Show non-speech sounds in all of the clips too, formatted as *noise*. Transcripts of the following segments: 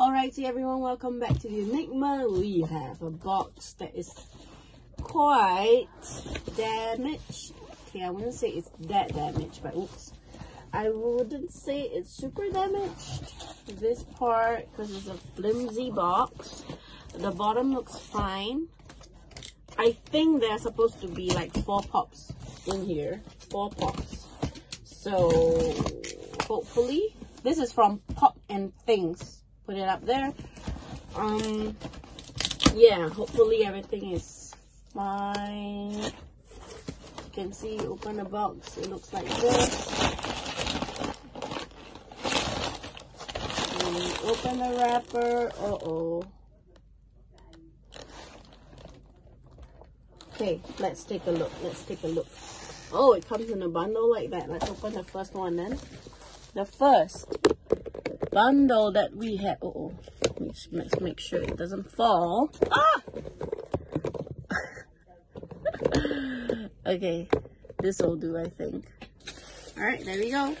Alrighty everyone, welcome back to the Enigma. We have a box that is quite damaged. Okay, I wouldn't say it's that damaged, but oops. I wouldn't say it's super damaged. This part, because it's a flimsy box. The bottom looks fine. I think there's supposed to be like four pops in here. Four pops. So, hopefully, this is from Pop and Things. Put it up there. Um, yeah, hopefully everything is fine. You can see, open the box. It looks like this. And open the wrapper. Uh-oh. Okay, let's take a look. Let's take a look. Oh, it comes in a bundle like that. Let's open the first one then. The first bundle that we have. Oh, let's, let's make sure it doesn't fall. Ah! *laughs* okay, this will do, I think. Alright, there we go.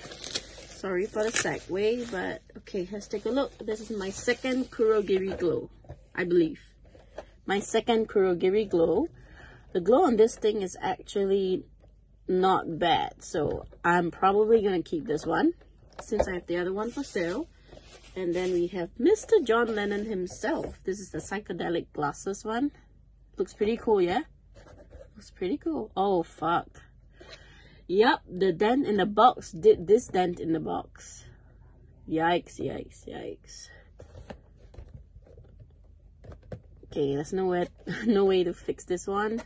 Sorry for the segue, but okay, let's take a look. This is my second Kurogiri glow, I believe. My second Kurogiri glow the glow on this thing is actually not bad. So I'm probably going to keep this one since I have the other one for sale. And then we have Mr. John Lennon himself. This is the psychedelic glasses one. Looks pretty cool, yeah? Looks pretty cool. Oh, fuck. Yep, the dent in the box did this dent in the box. Yikes, yikes, yikes. Okay, there's no way, *laughs* no way to fix this one.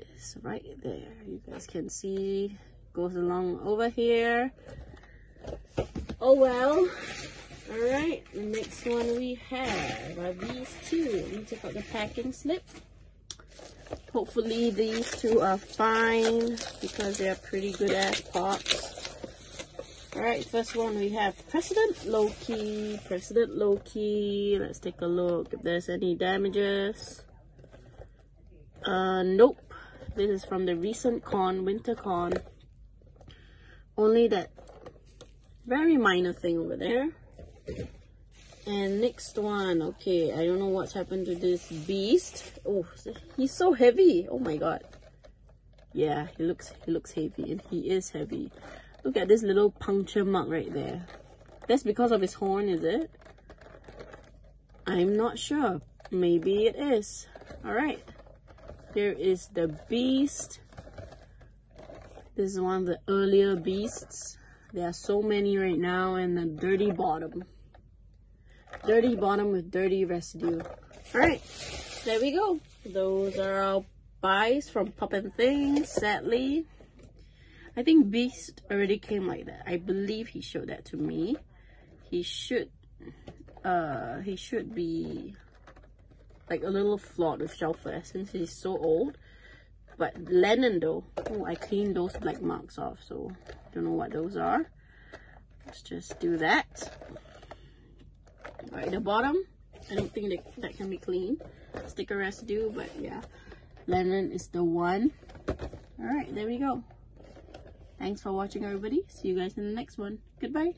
It's right there. You guys can see goes along over here. Oh well. Alright, the next one we have are these two. Let me take out the packing slip. Hopefully these two are fine because they're pretty good ass pops. Alright, first one we have President Loki. President Loki. Let's take a look if there's any damages. Uh, nope. This is from the recent con, winter con. Only that very minor thing over there. And next one, okay, I don't know what's happened to this beast. Oh, he's so heavy. Oh my god. Yeah, he looks he looks heavy and he is heavy. Look at this little puncture mark right there. That's because of his horn, is it? I'm not sure. Maybe it is. Alright. Here is the beast. This is one of the earlier beasts. There are so many right now and the dirty bottom. Dirty bottom with dirty residue. Alright, there we go. Those are our buys from Pop and Things, sadly. I think Beast already came like that. I believe he showed that to me. He should, uh, he should be like a little flawed with shelf wear since he's so old. But Lennon though, oh, I cleaned those black marks off, so don't know what those are. Let's just do that. Alright, the bottom, I don't think that, that can be cleaned. Sticker residue, but yeah. Lennon is the one. Alright, there we go. Thanks for watching everybody. See you guys in the next one. Goodbye.